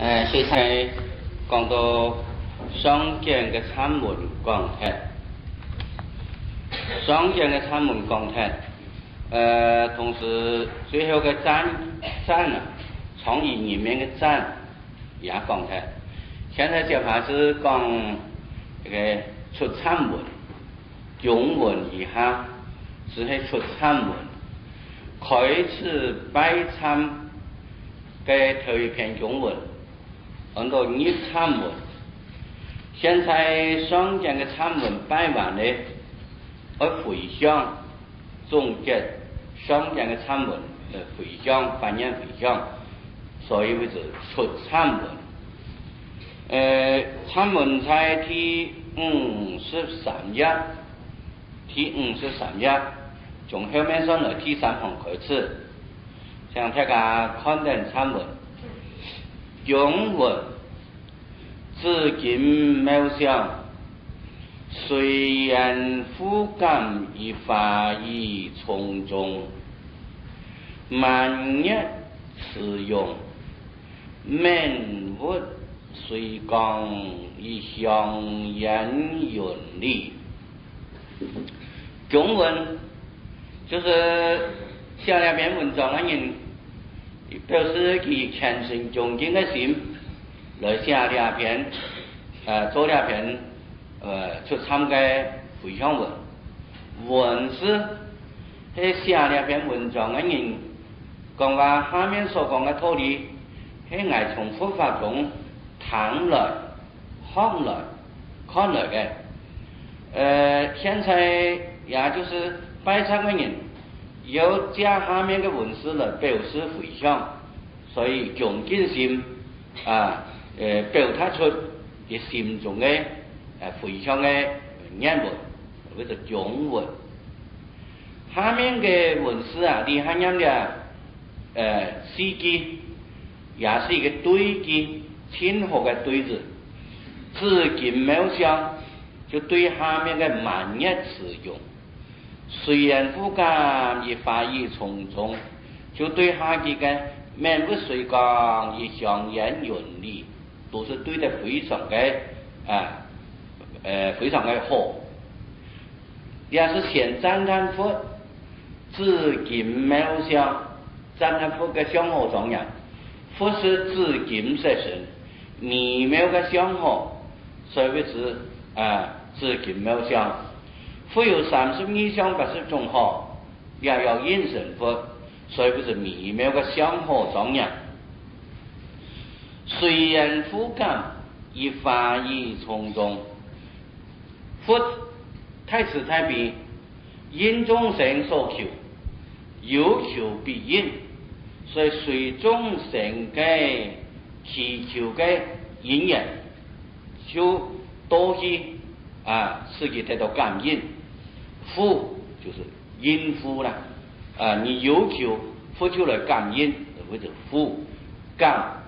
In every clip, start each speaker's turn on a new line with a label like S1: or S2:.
S1: 呃，现在讲到双江的参门讲台，双江的参门讲台，呃，同时最后个站站啊，创意里面的站也讲台。现在就开始讲这个出参门，中文以下是系出参门，开始摆参嘅头一篇中文。很多日参文，现在双江的参文摆完呢，我回想总结双江的参文，呃，回想反映回想，所以为是出参文。呃，参文在第五十三页，第五十三页，从后面上来第三行开始，向大家看点参文。中文至今渺小，虽然富感以法义从中，万一此用，免物虽讲以相言云理。中文就是写两篇文章的人。表示其虔诚恭敬的心来写两篇，呃，做两篇，呃，出参加回向文。文是喺写两篇文章的人讲话下面所讲的道理，喺爱从佛法中谈来、看来、看来的。呃，现在也就是拜忏的人。有加下面的文字来表示回想，所以恭敬心啊，呃，表达出你心中的呃回想的念文，或者中文。下面的文字啊，你看样的呃诗句，也是一个对句，亲和的对子，至今渺小，就对下面的满月词用。虽然不敢以发意从中，就对下几个满不随讲以相言云理，都是对得非常的啊，呃，非常的好。也是先赞叹佛，至今渺小，赞叹佛个相好庄严，佛是至今实神，微妙个相好，所以是啊，至今渺小。佛有三十二相八十种好，也要应成佛，所以不是微妙个相好庄严。虽然佛感以法义从中，佛太慈太悲，因众生所求，有求必应，所以随众生的祈求的因缘，就多去啊，自己得到感应。夫就是应付啦，啊，你有求付出来感应，或者付感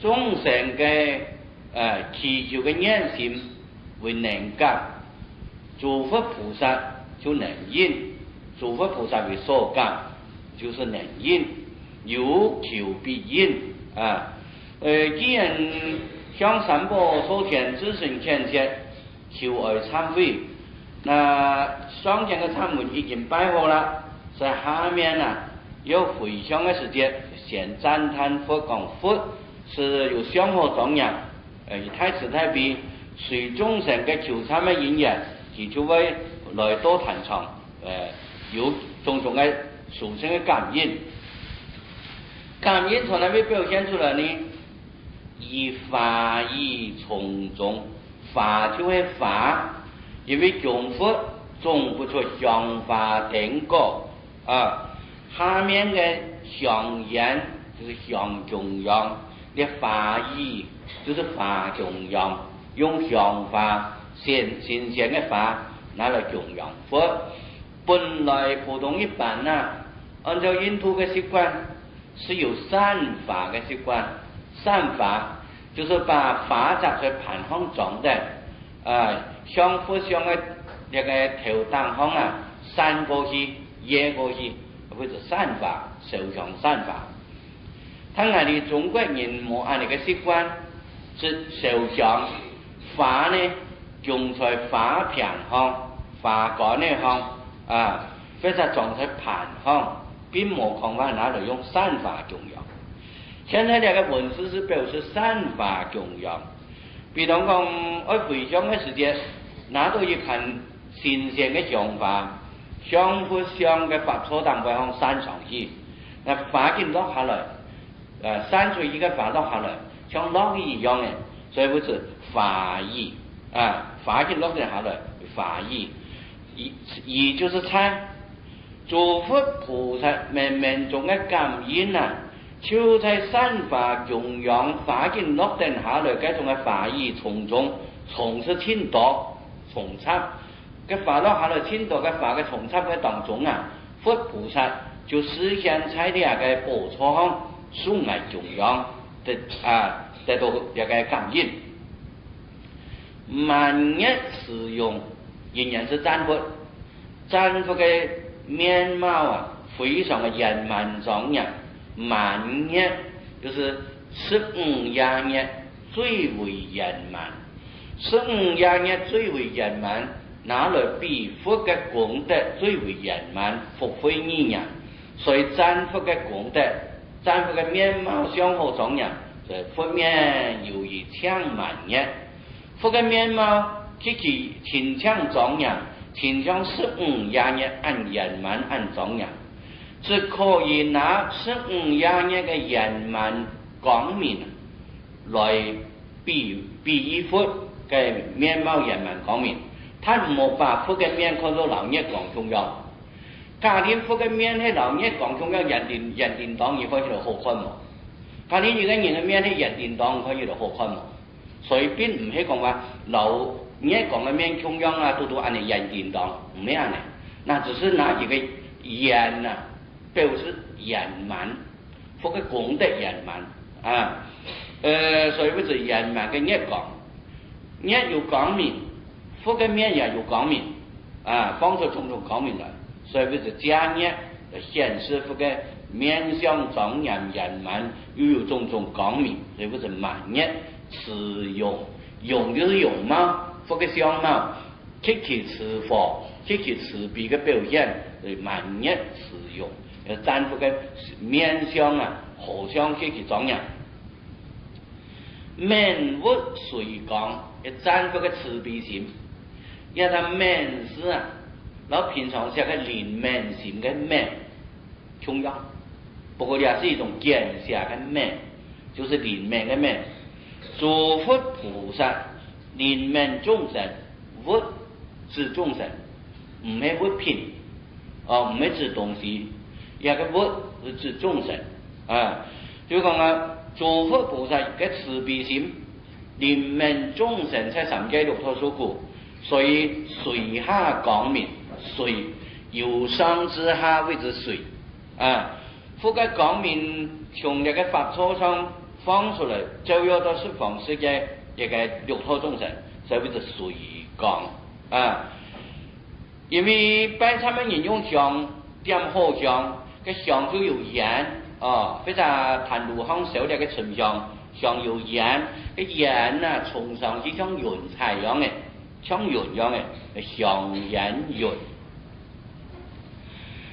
S1: 众生嘅呃祈求嘅念心为能感，诸佛菩萨就能应，诸佛菩萨为所感，就是能应，有求必应啊。呃，既然向三宝所天自身前切，求而忏悔。那双江的参门已经摆好了，在下面呢有回向的时间，先赞叹佛讲佛是有香火庄严，呃，太慈太悲，随众生的求参的因缘，提出为来多弹唱，呃，有种种的殊胜的感应，感应从哪边表现出来呢？以法义从中，法就会法。因为中佛种不出香花定果啊，下面的香烟就是香中央，的法义就是法中央，用香花新新鲜的花拿来供养佛。本来普通一般呐，按照印度的习惯是有散法的习惯，散法就是把花扎在盘上装的啊。相互相的那个头当方啊，散过去，掖过去，或者散发，手上散发。他俺的中国人冇俺哋嘅习惯，是受香花呢用在花片上、花杆呢上啊，或者种在盘上，并冇看法拿来用散花供养。现在这个文字是表示散花供养，比如讲我回乡嘅时间，拿到一盆新鲜嘅香花，香不香嘅发错当位向山上去，那花紧落下来。呃，散出一个花落下来，像浪一样的，所以不是法意啊，花就落下来，法意，意意就是猜，诸佛菩萨冥冥中的感应啊，就在散发供养花经落定下来，这种的法意从中从事听到重插，这花落下来听到个法的重插的当中啊，佛菩萨就实现在的那个宝藏。送来中央的啊，得到一个感应。万一使用仍然是占卜，占卜的面貌啊，非常的圆满庄严。万一就是十五廿日最为圆满，十五廿日最为圆满，拿来比佛的功德最为圆满，福慧意人，所以占佛的功德。丈夫的面貌相好庄严，在佛面由于强满眼，佛的面貌极其清强庄严，清强十五廿日按圆满按庄严，只可以拿十五廿日的圆满光明来比比佛的面貌圆满光明，他没把佛的面看作老日光重要。家庭福嘅面喺老日讲中央人电人电党而可以嚟好看喎，家庭而家人嘅面喺人电党可以嚟好看喎，所以并唔係讲话老日讲嘅面中央啊，都都按你人电党唔係按你，那只是拿一个圆啊，表示圆满，福嘅功德圆满啊，呃，所以不是圆满嘅日讲，日有光明，覆盖面也有光明啊，帮助种种光明来。所以是假日显示佛的面相庄严圆满，又有种种光明，所以是满日慈容，容就是容貌，佛的相貌，极其慈佛，极其慈悲的表现，所以满日慈容，要赞佛的面相啊，好像极其庄严，面无随光，要赞佛的慈悲心，要他面是啊。然后平常写个灵面性的面，中央，不过也是一种简写的面，就是灵面的面。诸佛菩萨灵面众生，佛是众生，唔系物品，哦，唔系指东西，一个佛是指众生啊。就讲啊，诸佛菩萨嘅慈悲心，灵面众生在神界六道受苦，所以水下光明。水由上至下谓之水啊，覆盖光明从那个法座上放出来，就要到释放世界一个六道众生，所以谓之水光啊。因为拜他们人用香点火香，个香就有烟啊，非常谈路上烧的个沉香，像有盐，个盐呐冲上去像云彩一样的，像云一样的像烟云。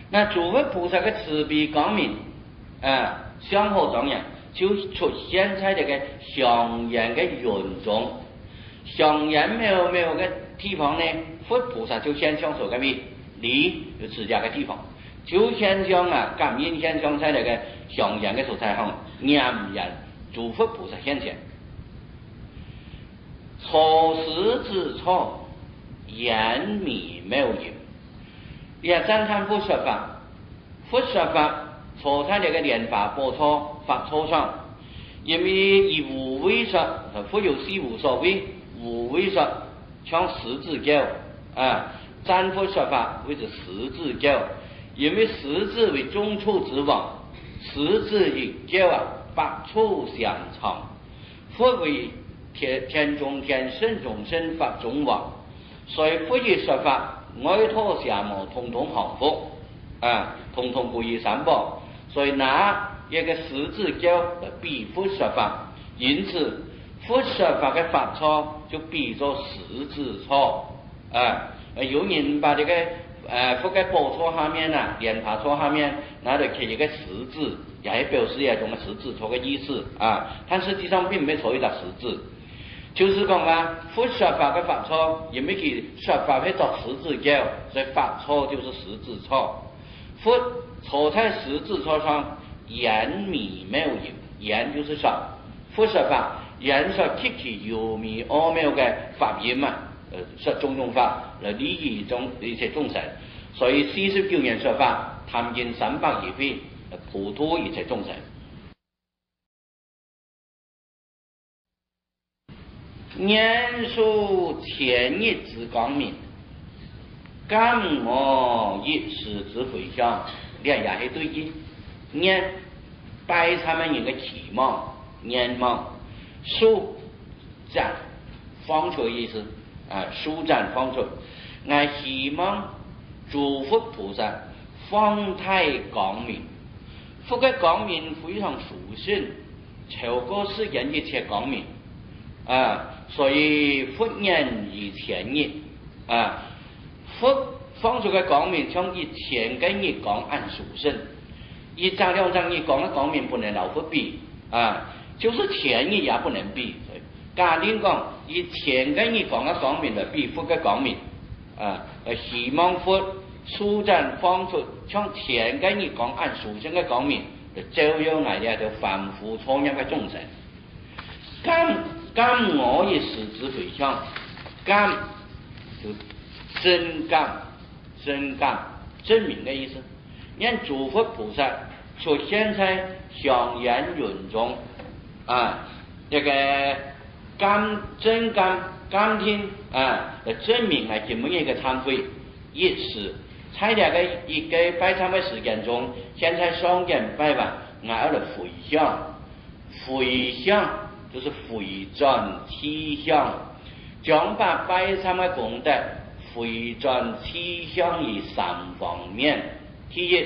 S1: 那诸位菩萨的慈悲光明啊，香火庄严，就出现在这个香烟的云中。香烟没有没有个地方呢，佛菩萨就现象说个咩？离有自家的地方，就现象啊，感应现象在那个香烟的所在上，念念诸佛菩萨现前。错时之错，烟迷妙有。也赞叹佛说法，佛说法坐在那个莲花宝座法座上，因为以无为说，佛有四无所谓，无为说像十字教啊，赞佛说法为之十字教，因为十字为中处之王，十字一教啊，百处相长，佛为天天中天，圣中圣，法中王，所以佛一说法。外托下毛，通通降服，啊，通通不依三宝，所以那一个十字交比佛说法，因此佛说法的法错就比作十字错啊。有人把这个呃佛的宝错下面呐，莲花错下面拿来刻一个十字，也表示一种十字错个意思啊。但实际上并没错一个十字。就是讲啊，佛说法的法错，也没去说法会做十字交，所以法错就是十字错。佛错在十字错上，言密妙有，言就是说，佛说法，言说极其幽密奥妙的法音嘛，呃，说中庸法来利益中一切众生，所以四十九年说法，谈尽三百亿非，普度一切众生。念书千日之光明，感我一时之回响，两也是对的。念摆他们人的期望、念望，舒展放出意思啊，舒展放出，俺希望祝福菩萨方太光明，佛的光明非常殊胜，超过世间一切光明啊。所以佛言一千日啊，佛放出个光明像一千个日光按殊胜，一张两张日光的光明不能老佛比啊，就是千日也不能比。假定讲一千个日光的光明来比佛的光明啊，希望佛舒展放出像千个日光按殊胜的光明，就照耀来的就凡夫错业的众生。咁。感我一时之回响，感就真感，真感证明的意思。念诸佛菩萨出现在祥言云中啊，这个感真感感听啊，来证明来怎么一个忏悔一时，在这个一个拜忏的时间中，现在双眼拜完，我要来回想，回想。就是回转气象，将把拜忏的功德回转气象于三方面。第一，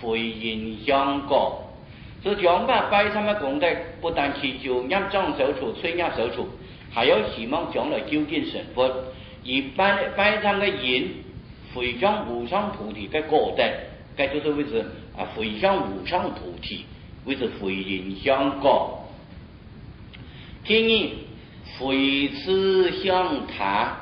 S1: 回因相果，就将把拜忏的功德不但祈求业障消除、罪业消除，还要希望将来究竟成佛。而拜拜忏的因回向无上菩提的果德，该就是为之啊回向无上菩提，为之回因相果。第二，回思向他，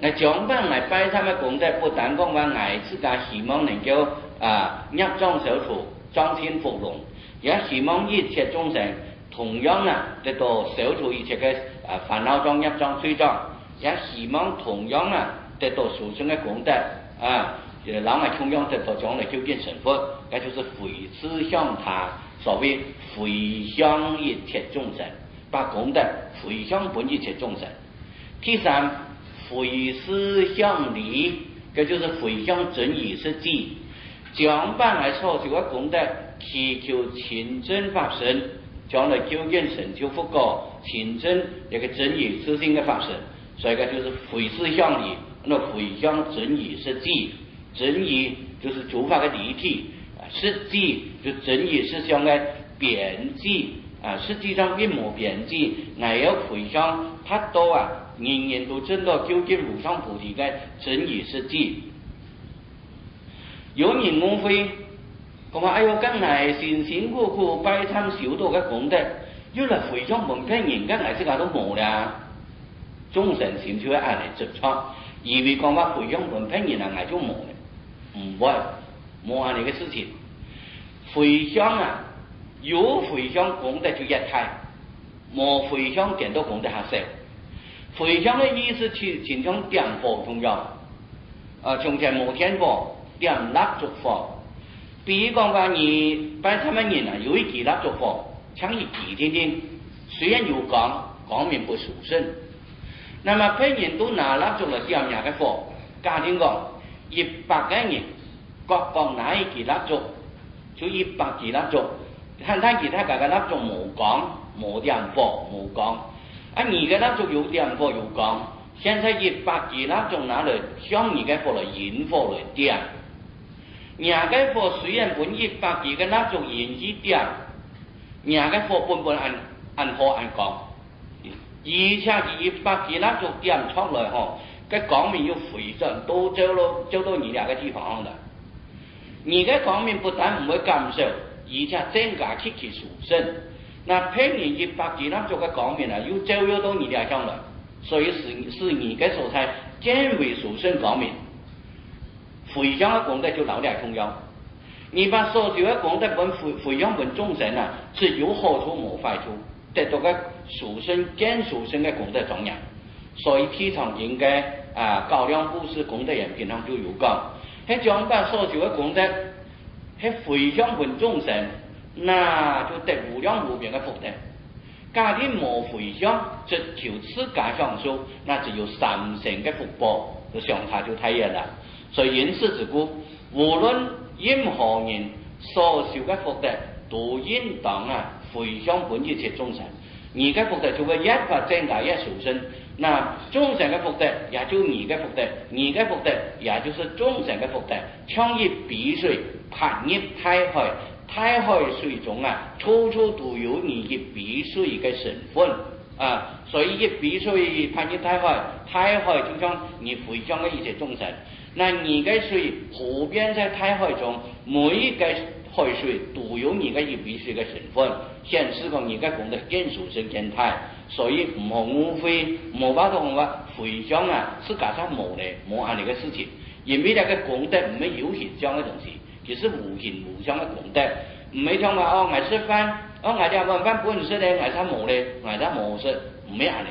S1: 那将本来拜他们功德，不但讲话爱自家希望能够啊业障消除、庄天福龙，也希望一切众生同样啊得到消除一切嘅啊烦恼障、业障、罪障，也希望同样啊得到殊胜的功德啊，就让我同样得到将来究竟成佛，那就是回思向他，所谓回向一切众生。把功德回向本一切众生。第三，回思向离，这就是回向真义实际，将本来所修的功德祈求亲真法身，将来究竟成就佛果，亲真一个真义实性的法身。所以，个就是回思向离，那回向真义实际，真义就是诸法的离体，啊实际就真义实相的边际。啊，实际上并无边际，还要回向太多啊！人人都证到究竟无上菩提的真义实际。有人误会，讲话哎呦，刚才辛辛苦苦拜忏修道的功德，又来回向蒙骗人，刚才这个都冇啦。众生心就会爱来执着，以为讲话回向蒙骗人啊，俺就冇咧，唔会冇下你个事情。回向啊！有回向功德就一开，冇回向点到功德下少。回向的意思是经常点火重要，啊，从前冇听过，点蜡烛火。比如讲话，你拜他们人啊，有一支蜡烛火，像一地点点，虽然有光，光明不殊胜。那么别人都拿蜡烛来点燃个火，假定讲一百个人各放拿一支蜡烛，就一百支蜡烛。看他其他家个蜡烛冇光，冇点火冇光，啊你个蜡烛有点火有光，现在一百支蜡烛拿来向你个火来引火来点，廿个货虽然本一百几个蜡烛燃起点，廿个货本本按按火按光，而且二百几蜡烛点出来吼，个光明要回转都走咯，走到你两个地方的。你个光明不但唔会减少，而且增加起其属性。那平年一百几蜡烛个讲明啊，又走又到你两上了，所以是是你个所在减为属性讲明。回向的功德就留在重要。你把所修的功德本回回向本众生啊，是有好处无坏处，得到个殊胜见殊胜的功德重要。所以提倡应该啊高量布施功德人平常就有讲，还将把所修的功德还回向本众生，那就得无量无边的福德。家庭无回向，则就此家享受，那只有三成的福报，就相差就太远了。所以因此之故，无论任何人所受的福德，都应当啊回向本一切众生。你的福德就会一发增加一受生，那众生的福德也就你的福德，你的福德也就是众生的福德。像一碧水拍入太海，太海水中啊，处处都有你一碧水的成分啊。所以一碧水拍入太海，太海就像你回向的一切众生。那你个水河边在太海中，每一个海水都有你个一笔水的成分，显示个你个功德更殊胜更大，所以唔好误会，冇把同话回向啊，是加上冇咧，冇安尼个事情，因为那个功德唔系有形象的东西，就是无形无相的功德，唔系讲话哦，爱吃饭，哦，爱食晚饭本身咧，爱食冇咧，爱食冇食，唔系安尼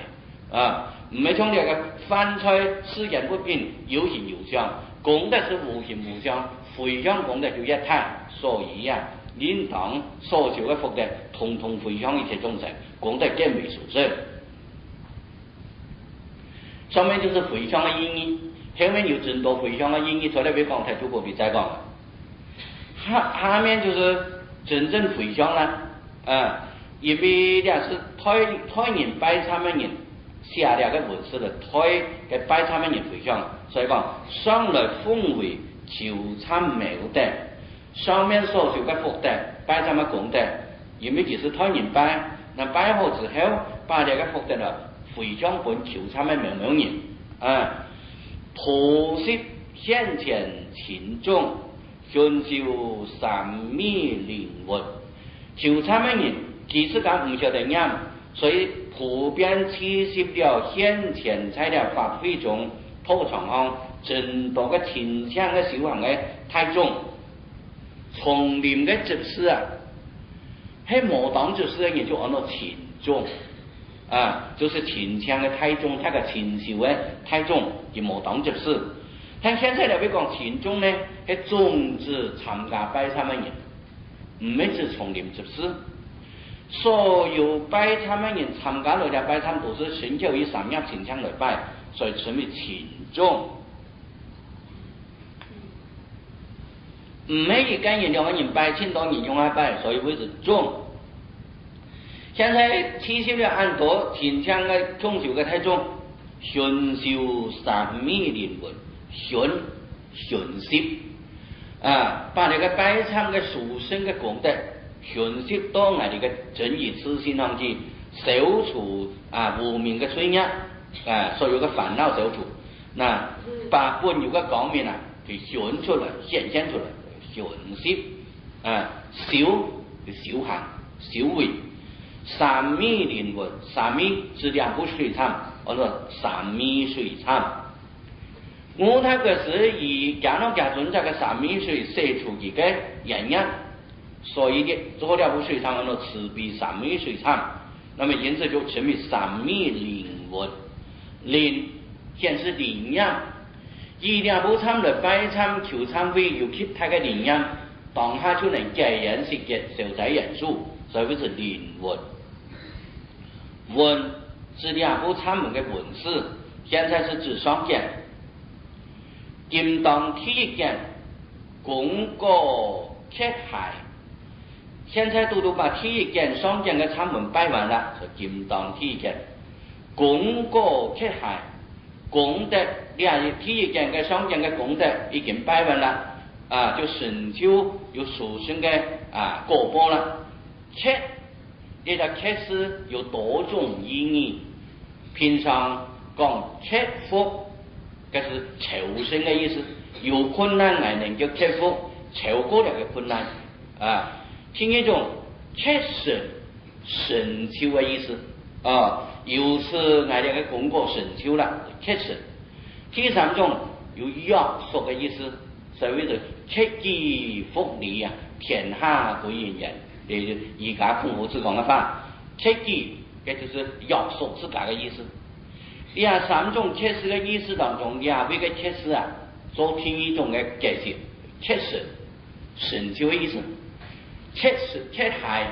S1: 啊。唔系从这个饭菜四件物品有形有相，功德是无形无相，回向功德就一体，所以呀，应当所求的福德，统统回向一切众生，功德更为殊胜。上面就是回向的意义，后面有更多回向的意义，出来为刚才就不必再讲了。下下面就是真正回向了，啊，因为这是太太人拜他们人。写了个文字的推给摆他们人回向，所以讲上来奉为求参妙德，上面所说的福德摆他们功德，因为就是他人拜，那摆好之后，把这个福德了回向本求参的妙妙人啊，普施现前群众，寻求三昧灵魂，求参的人其实讲唔晓得念，所以。普遍取消了先前在了法会中，破常行，真多个清强的修行的太重，丛林的执事啊，喺魔当执事的人就按照轻重啊，就是清强的太重，那个清修的太重，而魔当执事。但现在来位讲轻重呢，系种子参加拜忏的人，唔系是丛林执事。所有拜忏的人参加了的拜忏，都是寻求以三样形象来拜，所以称为轻重。唔系一间人两个人拜，请到人用来拜，所以为是重。现在七修了按多形象的宗教的太重，寻修三昧灵魂，寻寻习啊，把那个拜忏的殊胜的功德。寻息到我哋嘅正义之心上去，消除啊无名嘅罪孽，啊所有嘅烦恼消除，那把本有嘅光明啊，就显出来，显现出来，寻息啊修就修行，修为三米灵魂，三昧是两部水产，我说三米水产。我睇嘅是以加农加存在嘅三米水写出一个营养。所以的做了部水厂，叫做慈悲三昧水厂，那么因此就称为三昧灵魂，灵显示灵养，一两部厂来拜参求参会有其他的灵养，当下就能改人世界受灾人数，所以是灵魂。文是两部厂门的文字，现在是指双减，应当第一减，功过缺海。现在都都把第一件、双件的厂门摆完了，是金当第一件，功过缺海，功德，两第一件跟双件的功德已经摆完了，啊，就成就有殊胜的啊果报了。切，呢个切是有多种意义。平常讲切福，这是求生的意思。有困难还能够克服，超过了个困难啊。听一种确实成就的意思啊，又是俺两个功过成就了，确实。第三种有约束的意思，所谓的切己复利啊，天下归人人。呃，而家孔夫子讲的话，切己，这就是约束是这个意思。第三种切实的意思当中，两位的切实啊。做听一种的解释，确实成就的意思，确实确害，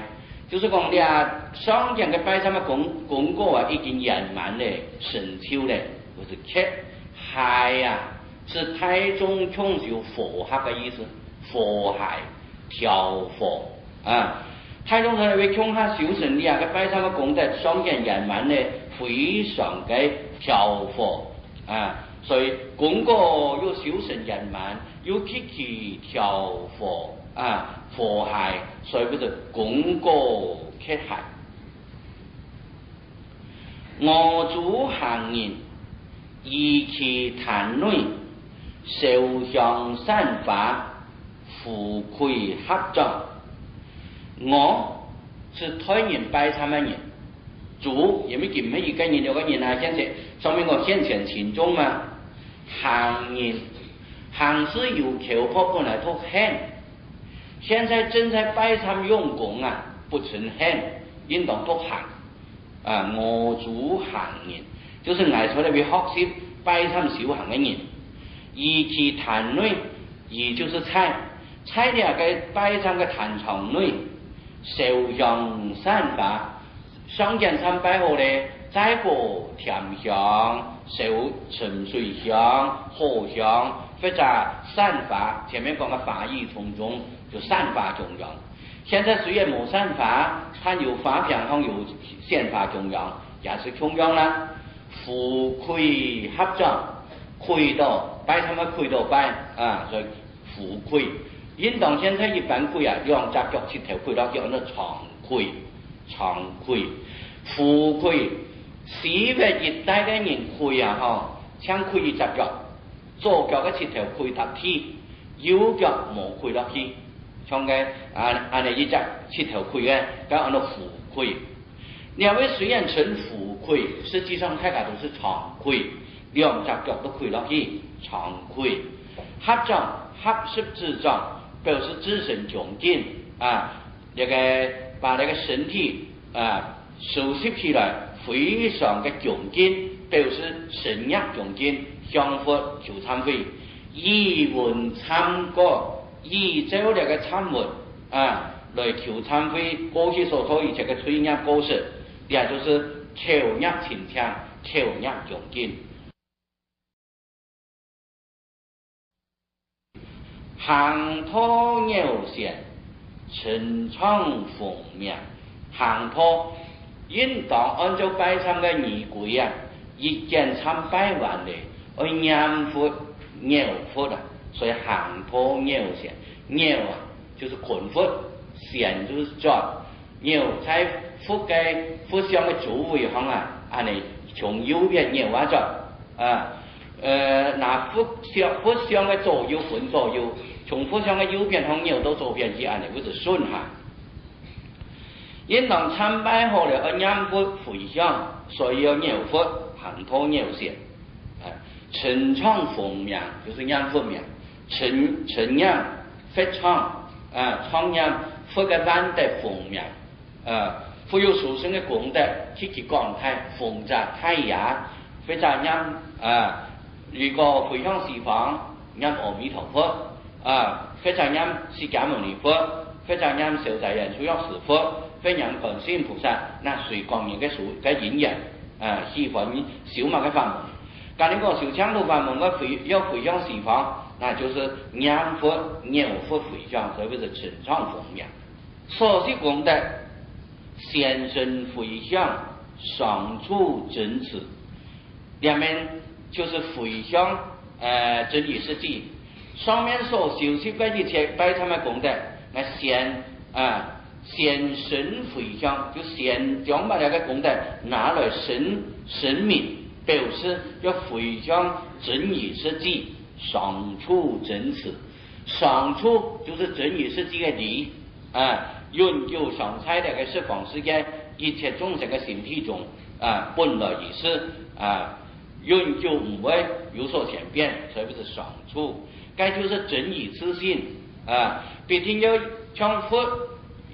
S1: 就是讲俩上讲的摆上的功功果啊，已经圆满了，成就了，不是确害呀，是太宗穷修佛学的意思，佛害调佛啊，太宗他为穷下修成两个摆上的功德上讲圆满了，非常的调佛啊。所以功果有修成圆满，有积极调佛啊佛害，所以不是功果克害。我主行人，以其谈论，受向散发，富贵合作。我是推人拜参的人，主因为见没一个人，有个人啊，现在说明我现前群众嘛。行人，行是有求破本来都很，现在正在拜参用功啊，不成很，应当都行啊。我主行人，就是爱出来为学习拜参修行的人，以及坛内，也就是菜，菜了个拜参个坛场内，受香散发，上见参拜后嘞，再过甜香。受沉水香、荷香，或者散发。前面讲的法义从中，就散发中央。现在虽然没散发，它有发片上有显发中央，也是中央啦。富贵合掌，亏到摆他们亏到摆啊，所以富贵。应当现在一般亏啊，两只脚七头亏到叫那长亏，长亏，富贵。西北一带的人可以啊哈，像可以只脚，左脚的膝头可以踏地，右脚冇可以落去，像个啊啊尼一只膝头可以嘅，咁按到富贵。两位虽然称富贵，实际上大家都是长亏，两只脚都可以落去，长亏。合掌合十指掌，表示自身强健啊，那个把那个身体啊收拾起来。非常的强健，表示神业强健，向佛求忏悔，以文参过，以这个参文啊来求忏悔过去所做一切的罪业过失，也就是求业清强，求业强健。行托牛线，陈昌凤命，行托。应当按照拜参的仪规啊，一件参拜完的，按念佛、念佛的，所以行托牛线，牛啊就是捆佛，线就是转，牛在佛该佛像的周围方啊，安尼从右边牛啊转啊，呃拿佛像佛像的左右分左右，从佛像的右边从牛到左边去，安尼不是顺哈。应当参拜好了，而念佛回向，所以要念佛，行托念线，啊，陈唱佛名就是念佛名，陈陈念佛唱啊，唱念佛个难得佛名，啊，富有属性的功德，去去广开，奉在太阳，非常念啊，如果回向西方，念阿弥陀佛，啊，非常念释迦牟尼佛，非常念小在人需要是佛。非常观世音菩萨，那水光明的树嘅引人啊，西方小马嘅法门。咁你讲小强度法门，我回要回向西方，那就是念佛、念佛回向，特别是成长方面。所需功德，先生回向，上处真持，两面就是回向，呃，真理实际，上面所修习的一切摆上的功德，那先啊先神回向，就先将把那个功德拿来神神明，表示要回向真义实际，上处真慈。上处就是真义实际的理啊，永久上菜那个释放世界一切众生的身体中啊，本来意思啊。永久不会有所渐变，特别是上处，该就是正义自信啊！必定要强佛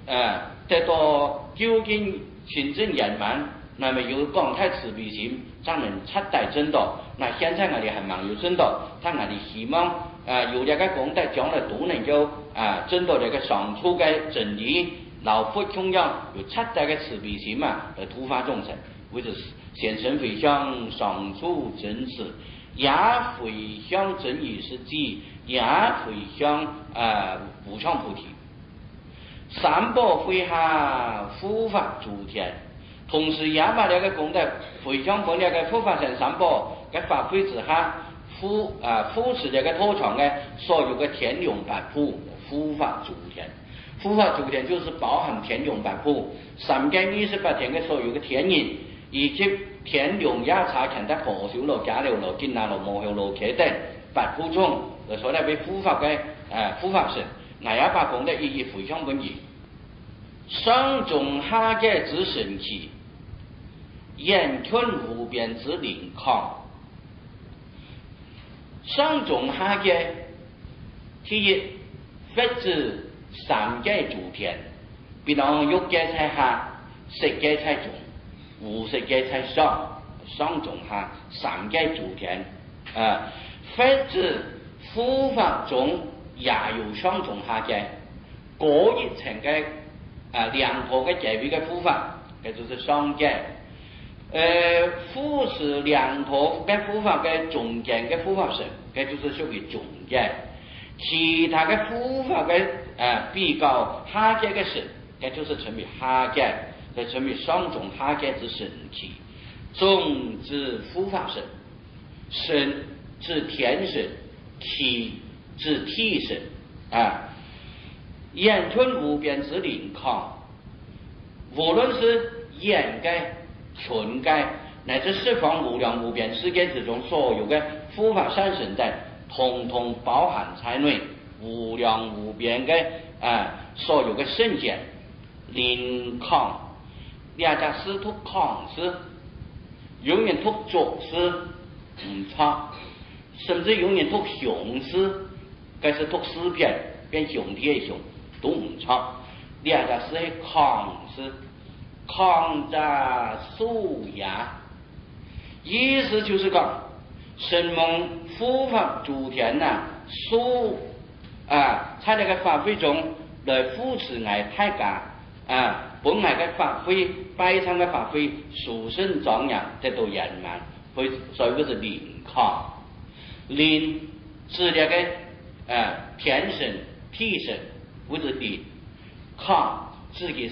S1: 啊，得到究竟清净圆满，那么有广大慈悲心，才能彻底正道。那现在我哋还没有正道，但我哋希望啊，有这个功德，将来都能够啊，正到这个上处的正理，老佛供养，有彻底的慈悲心嘛，来度化众生，或者是。现身回向上处真慈，也回向正义是己，也回向啊无上菩提。三宝回下护法诸天，同时也把那个功德回向给那个护法神三宝，给发挥之下，护啊护持这个托床的所有的天龙八部护法诸天，护法诸天就是包含天龙八部，三界二十八天的所有的天人。以及天龙夜叉、强得何小罗、迦楼罗、金拿罗、摩诃罗、伽等八部中，所来为护法的诶护法神，那也把功德一一回向本己。上中下界之神奇，言吞无边之灵康。上中下界，第一佛子三界诸天，比方欲界在下，色界在中。五十界才上，上中下三界诸天啊，佛子护法中也有上中下界，各一层的啊两头的界别的护法，这就是上界。呃，护持两头的护法的中间的护法神，这就是属于中间。其他的护法的啊比较下界的神，这就是称为下界。在称为上中下界之神体，中之护法神，神之天神，体之体神啊，言吞无边之灵康，无论是掩盖、存盖，乃至十方无量无边世界之中所有的护法善神等，统统包含在内，无量无边的啊，所有的圣贤灵康。两家师徒康师，永远读左师唔差，甚至永远读雄师，该是读诗篇变雄铁雄都唔差。两家师系康师，康在素雅，意思就是讲神蒙护法诸天呐，素啊，在那个法会中来扶持爱太家啊。本来的发挥，摆场的发挥，殊胜庄严，得到圆满，会所以是灵康。灵是那个呃天神、地神，或者的康，自己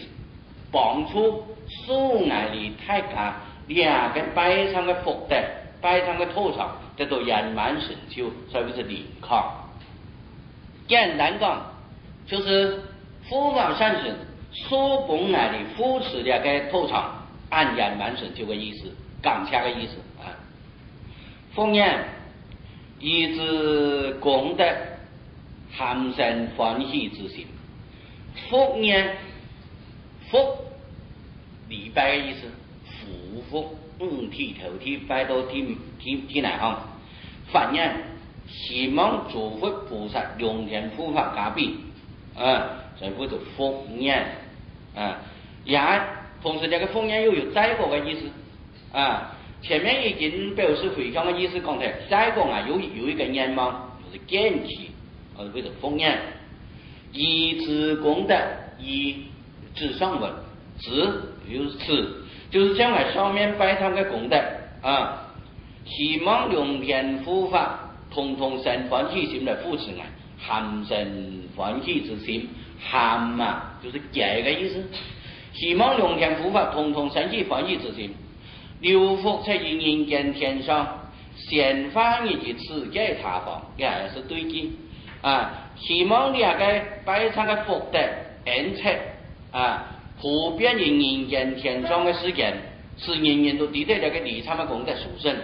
S1: 帮助所爱的大家两个摆场的福德，摆场的土场得到圆满成就，所以是灵康。简单讲，就是护法善神。所本来的扶持两个土场，安圆满成就个意思，刚强的意思啊。奉言以之功德，含生欢喜之心。福言福礼拜的意思，福福五体投地拜到天天天来行。反言希望诸佛菩萨永天护法加庇啊，所以不是福言。啊，也同时这个奉言又有再个的意思啊。前面已经表示回向的意思，刚才再个啊，有有一个愿望，就是建起，呃，或者奉言，以之功德，以之上文，字就是，就是将来上面摆上的功德啊。希望用天护法，通通生欢喜心来扶持我，含生欢喜之心。含嘛，就是这个意思。希望龙天护法通通升起欢喜之心，六福在人间天上，先发一及此界他方，也是对境。啊，希望你啊个摆上个福德恩赐啊，普遍人人间天上的事件，是人人都值得这个地产的功德殊胜。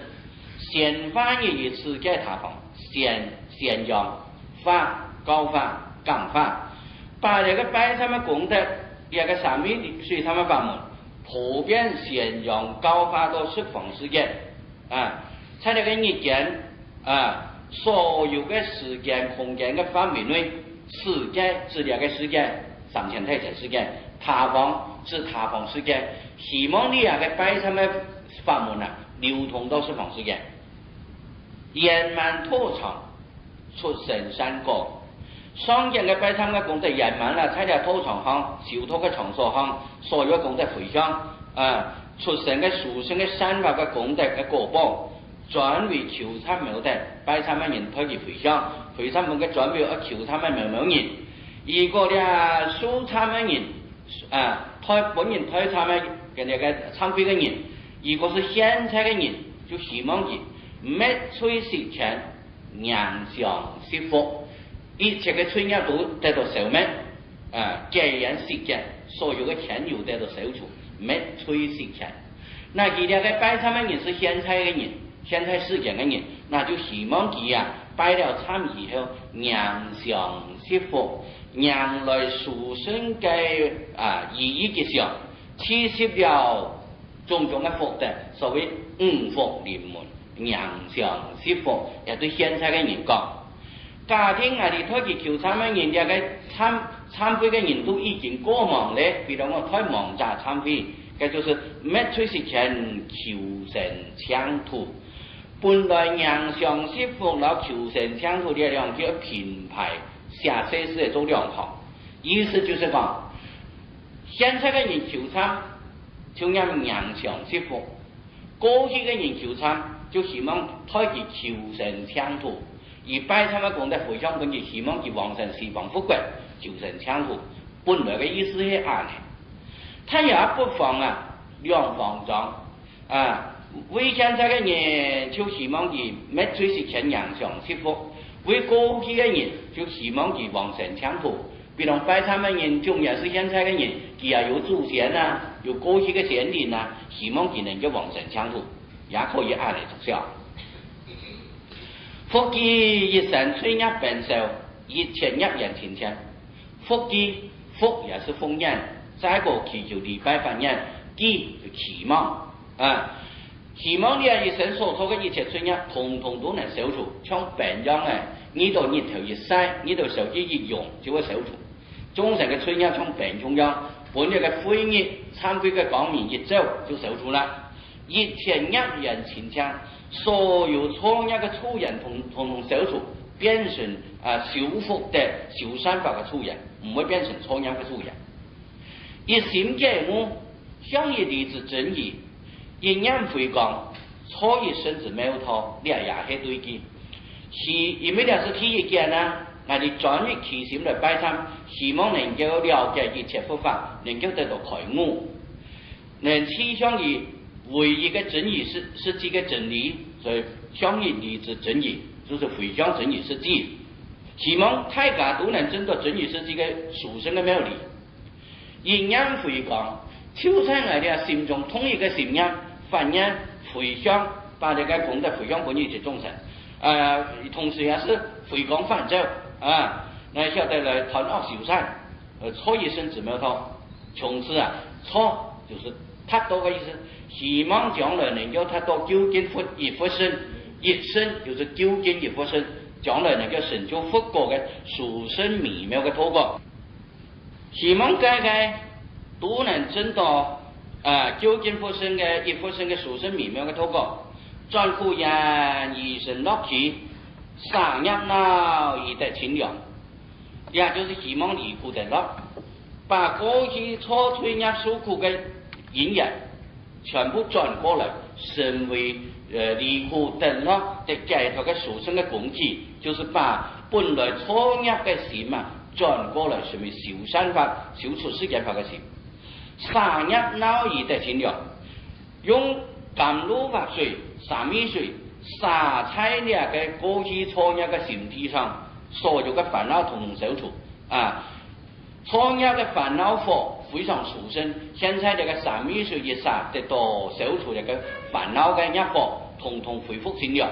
S1: 先翻译以世界塌方，先先扬发高发讲法，把这个摆上的功德，一个上面的水他们法门，普遍宣扬高发到十方世界啊，在这个日间啊。所有的时间、空间的范围内，时间指两个时间，上千太层时间，塌方是塌方时间，希望你那个摆上的法门啊，流通到十方世界，圆满拓长，出神山果。双肩的摆上的功德圆满了，才叫拓长行，修托的场所行，所有功德回向啊，出神的殊胜的山法的功德的果报。转为求参庙的摆参的人推去回乡，回参门个专为而求参的某某人。如果咧收参的人啊，推本人推参的跟那个参会的人，如果是现在的人，就希望佢没催实钱，良相惜福，一切的催业都得到消灭，啊，这样实间所有的钱又得到消除，没催实钱。那佢两个摆参的人是现在的人。现在世间的人，那就希望佢啊摆了参以后，让上惜福，让来殊胜嘅啊意义吉祥，取摄了种种的福德，所谓五福临门，让上惜福，也对现在的人讲。家庭啊，你推去求参的人家嘅参参会嘅人都已经过忙咧，比如我太忙咋参会，嘅就是没出息钱求神抢土。本来让上师傅老求神相处的两叫品牌下设施的做良好，意思就是讲，现在的人求参就让让上师傅，过去的人求参就希望开启求神相处，而拜参的功德回向本就希望去往生西方富贵，求神相处，本来的意思是安的，他也不妨啊两方装啊。为现在的人就希望佢没追是钱洋上幸福；为过去的人就希望佢往生强土。比如拜忏的人，同样是现在的人，佢也有祖先呐，有过去的先人呐，希望佢能够往生强土，也可以按嚟做效。福基一生催业本寿，一切业人情钱。福基福也是丰年，再过祈求礼拜法年，基就期望啊。希望你啊一生所做的一切罪业，统统都能消除。像病样诶，你到日头一晒，你到手机一用就会消除。众生的罪业像病中央，本日的灰业、忏悔的光明一走就消除了。一切业人情强，所有错业的处人统统统消除，变成啊修复的修善法的处人，唔会变成错业的处人。一心觉悟，向一弟子正义。一念回光，错一生之苗头，你也去对记。是因为了是体育界呢，那你专业起心来拜忏，希望能够了解一切佛法，能够得到开悟，能趋向于唯一的真理是是这个真理，所以向于理之真理，就是回向真理是即。希望大家都能证到真理是这个殊胜的妙理。一念回光，就在我哋心中同一个信仰。反念回向，把这个功德回向给你的众生，呃，同时也是回光返照啊，来晓得来贪恶修善，呃，错一生自苗头，从此啊，错就是太多的意思，希望将来能够太多究竟佛一佛身，一生就是究竟一佛身，将来能够成就佛果的殊胜美妙的托果，希望大家都能证到。啊，究竟发生的一发生的殊胜美妙的祷告，转苦人一生乐趣，三业恼一得清凉，也就是希望离苦得乐，把过去错催业受苦的因缘全部转过来，成为呃离苦得乐的解脱的殊胜的工具，就是把本来错业的心嘛转过来，成为修善法、修出世间法的心。三日闹热的清凉，用甘露法水、三米水洒在那个过去错那个形体上，所有的烦恼统统消除啊！创业的烦恼火非常殊胜，现在这个三米水一杀得到消除这个烦恼的业火，统统恢复正常。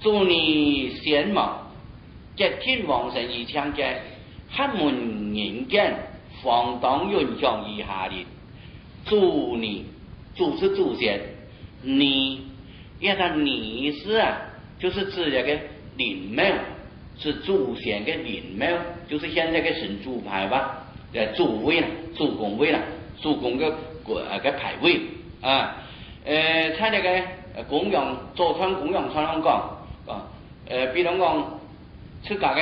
S1: 祝你贤茂，吉天王神而强健，黑门人间，放荡云翔而下列。祝你，祝是祖先，你，因为你是啊，就是指这个灵庙，是祖先的灵庙，就是现在的神主牌吧，呃，主位了，主公位了，主公的个呃个牌位啊，呃，在那个供养，左川供养传上讲。啊，呃，比如讲出家的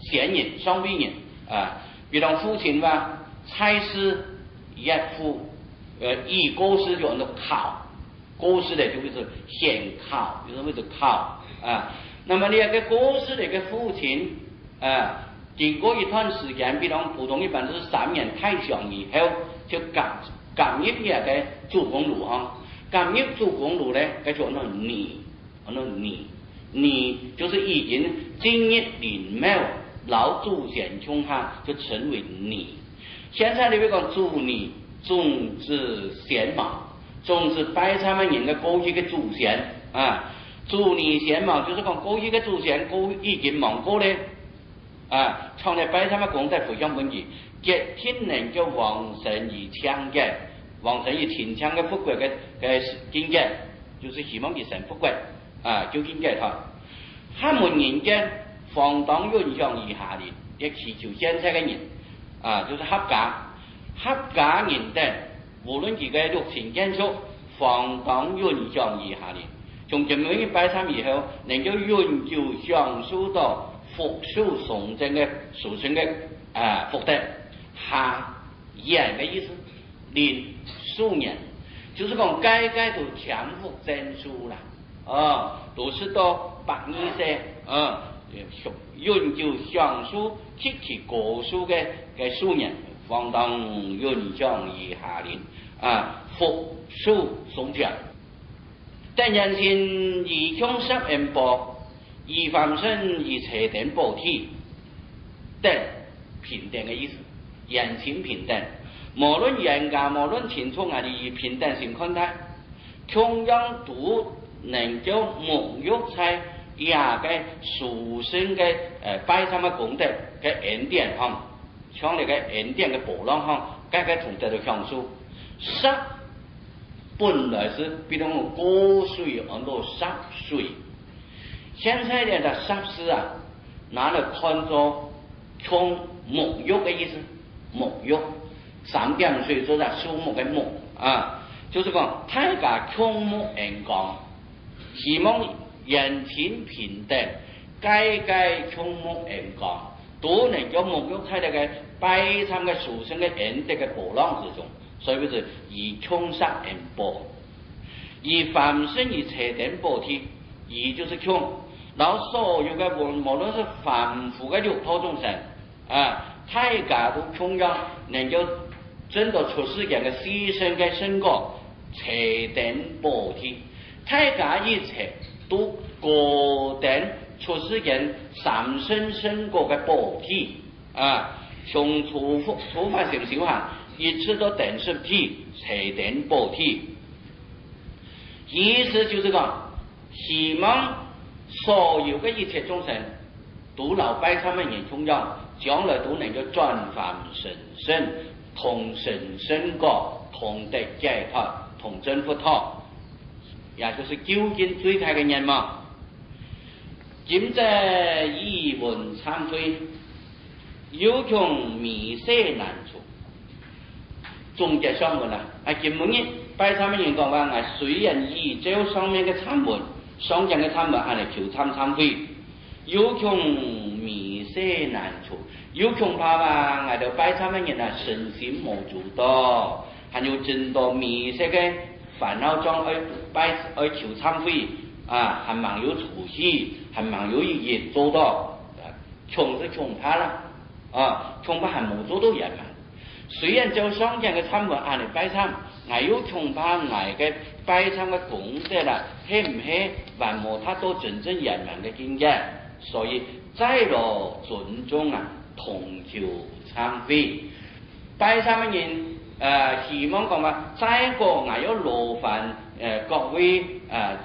S1: 贤人、上辈人啊，比如父亲吧，差事一夫，呃，以过世就那考，过世的就会是先考，就是为了考啊。那么你那个过世的一个父亲啊，经过一段时间，比如普通一般都是三年太上以后，就感感业也个主公路哈，感业主公路呢，该叫那你，那你。你就是已经经业灵庙老祖先穷下，就成为你。现在你别讲祝你种子贤茂，种子拜他们人的过去的祖先啊，祝你贤茂就是讲过去的祖先过已经忙过嘞啊，从来拜他们功德回向本己，吉天能够旺盛而强嘅，旺盛而天强的富贵嘅嘅境界，就是希望你成富贵。啊，就应该他，他们人间放荡云翔而下的，也祈求现在的人啊，就是合家，合家人等，无论几个六情建筑，放荡云翔而下的，从今日拜参以后，能够永久享受到福寿崇正的殊胜的啊福德，下言的意思，连数年，就是讲该该都强福增数了。啊，都是到百二岁，啊，享永久享受极其高寿的个数年，放荡云江以下林，啊，福寿颂讲，但人先以穷十恩报，以凡身以财等报体，等平等的意思，人心平等，无论人家无论贫穷啊，以平等心看待，同样都。能够沐浴在亚个殊胜的呃拜什么功德嘅恩典上，像那个恩典的波浪上，该个从得到享受。湿本来是比如过水而落湿水，现在呢的湿是啊，拿来看作从沐浴的意思，沐浴三点水做在树木的木啊，就是讲太家穷木恩光。希望人情平等，家家充满恩光，都能够沐浴在那个悲惨的俗生的恩德的波浪之中，所以就是以穷杀恩报，以凡身以财等报体，也就是穷，然后所有的无无论是凡夫的六道众生啊，大家都同样能够挣得出世间的牺牲的成果，财等报体。大家一切都各等出世间三生生果的宝体啊，从初发初发性修行，一直到等十体才等宝体。意思就是讲，希望所有的一切众生都老拜他们人中央，将来都能够转凡神圣，同神圣果，同得解脱，同真佛陀。也就是究竟最开的人嘛。今在一文忏悔，有穷迷色难处。总结上文啦，啊，今日拜他们人讲话，啊，虽然依照上面的忏文，上讲的忏文，还来求忏忏悔，有穷迷色难处，有穷怕话，俺就拜他们人啊，身心无主道，还有真多迷色的。烦恼中而拜而求忏悔啊，还蛮有出息，还蛮有意义做到。穷是穷怕了啊，穷怕还没做到圆满。虽然做上讲嘅参门按嚟拜参，我有恐怕我嘅拜参嘅功德啦，係唔係還冇他多真正圆滿嘅經驗，所以再落尊重啊，同求參會。拜參嘅人，誒希望講話，再個我要勞煩誒各位誒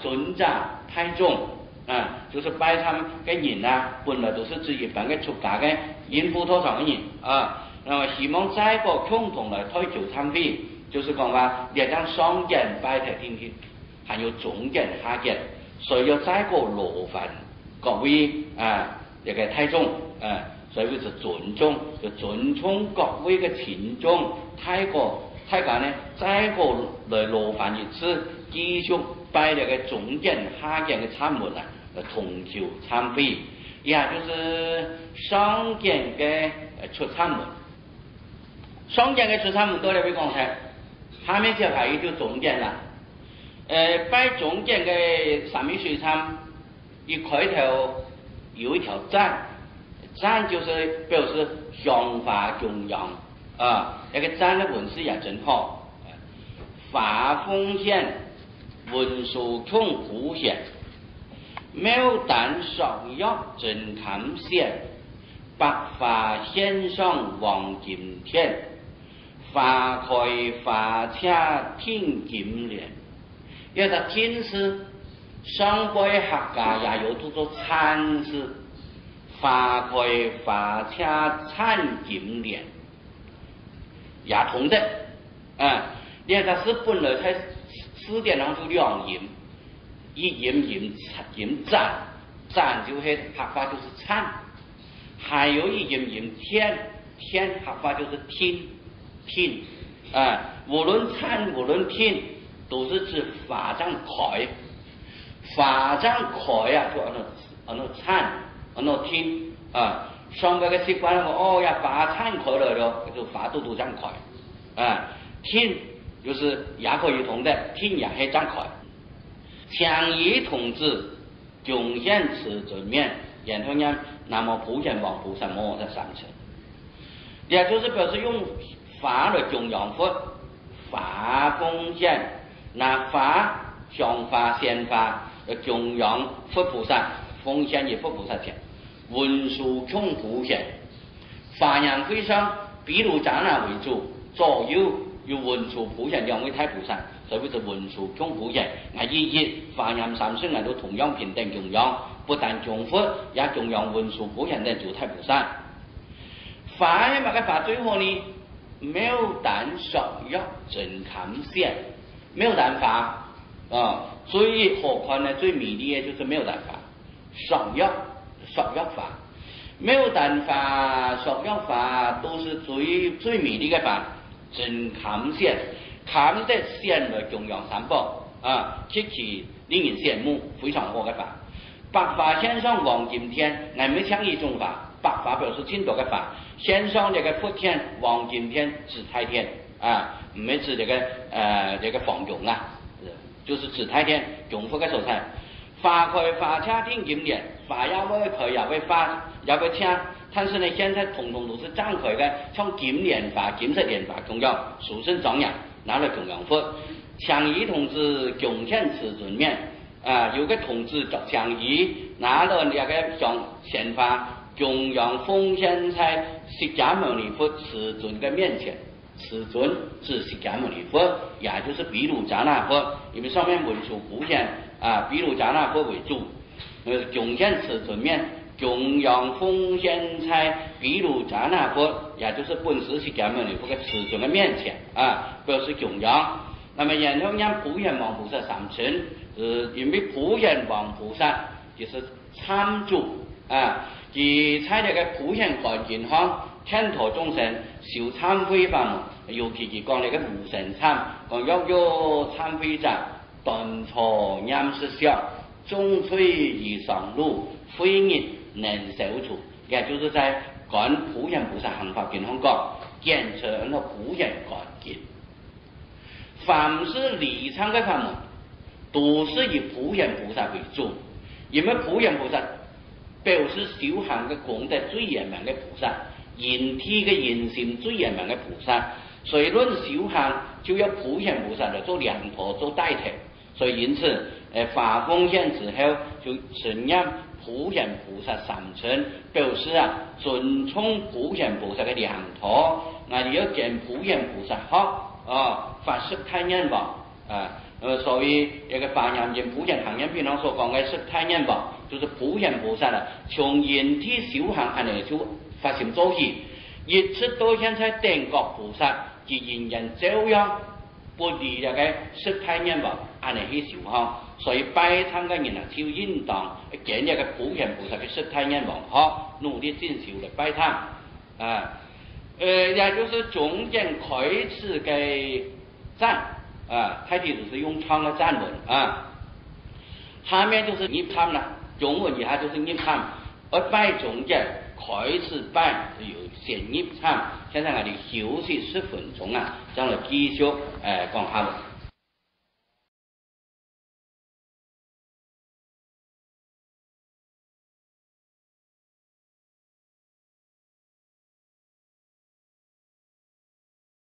S1: 尊者太重啊，就是拜參嘅人啊，本來都是自己本嘅出家嘅，因普陀上嘅人啊。那么希望再个共同来推求参会，就是讲话列张上见摆台天天，还有中见下见，所以要再个罗烦各位啊，这个太重啊，所以是尊重，就尊重各位的群众，太过太过呢，再过来罗烦一次，继续摆这个中间下间的参门啊，来同求参会，也就是上间的出参门。双剑嘅出参门多了，比刚才，下面就还有就中间啦。呃，摆中间嘅上面水参，一开头有一条赞，赞就是表示香法供养啊。那个赞的文字也真好，法风险，文殊空无险，妙胆少药真堪险，白发先生王金天。花开花车听金莲，要是天师上辈客家也有读作禅师，花开花车参金莲，也同的，啊，你看它是本来在字典当中两音，一音音音赞，赞就是客话就是禅，还有一音音天，天客话就是听。听，啊，无论参无论听，都是指法掌开，法掌开呀，就按那按那参那听啊。上边个习惯了，哦呀，法参开了了，就法度都张开，啊，听就是也可以同的，听也可以张开。强义同志贡献此正面，然后呢，那么普贤王菩萨摩在上层，也就是表示用。法来供养佛，法奉献，拿法香法鲜法来供养佛菩萨，奉献给佛菩萨钱。文殊空普贤，法扬会上，比如展览为主，左右有文殊普贤两位太菩萨，所以是文殊空普贤。我意义法扬三圣人都同样平等供养，不但供佛，也供养文殊普贤的诸太菩萨。法嘛个法最后呢？没有胆少药真看显，没有胆法啊！最何况呢？最美丽的就是没有胆法，少药少药法，没有胆法少药法都是最最美丽的法，真看显，看得显来供养三宝啊，极其令人羡慕，非常好的法。白发先生王金天，俺们讲一种法，白发表示挺多的法。先上这个福天、黄金天、紫太天啊，唔系指这个呃这个黄熊啊，就是紫太天供佛嘅所在。花开花车听金莲，花也会开也会花也会车，但是呢，现在统统都是展开嘅，像金莲花、金色莲花供养，殊胜庄严，拿来供养佛。强义同志贡献此尊面啊，有个同志叫强义，拿到那个像鲜花供养奉献在。释迦牟尼佛慈尊的面前，慈尊是释迦牟尼佛，也就是毗卢遮那佛，因为上面文殊普贤啊，毗卢遮那佛为主，呃，供献慈尊面，供养奉献在毗卢遮那佛，也就是本师释迦牟尼佛的慈尊的面前啊，表示供养。那么然后让普贤王菩萨上称，是因为普贤王菩萨就是参主啊。其在这个普贤环境上，劝导众生修忏悔法，尤其是讲那个无神忏，讲要有忏悔者断错念思想，种罪以上路，非业能受除。也就是在讲普贤菩萨行法经上讲，检测那普贤环境，凡是离参的法门，都是以普贤菩萨为主，因为普贤菩萨。表示修行的功德最圆满的菩萨，人体嘅人性最严明嘅菩萨。所以论修行，就要普贤菩萨来做梁头做代替。所以因此，诶发奉献之后，就承认普贤菩萨三称，表示啊尊崇普贤菩萨嘅梁头。我哋要见普贤菩萨好啊，发色太人王啊。呃，所以一个发扬人普贤行人平常所讲嘅色太人王，就是普贤菩萨啦，从人体修行安尼就发心做起，一直到现在定觉菩萨。自然人照样不离那个色太人王，安尼去修行，所以拜参嘅人啊，就应当见一个普贤菩萨嘅色太人王，好努力进修嚟拜参啊。呃，也就是中间开始嘅赞啊，开始就是用唱嘅赞文啊，下面就是念唱啦，中文以下就是念唱，而拜中间开始拜就有先念唱。现在我哋休息十分钟啊，将来继续诶讲下。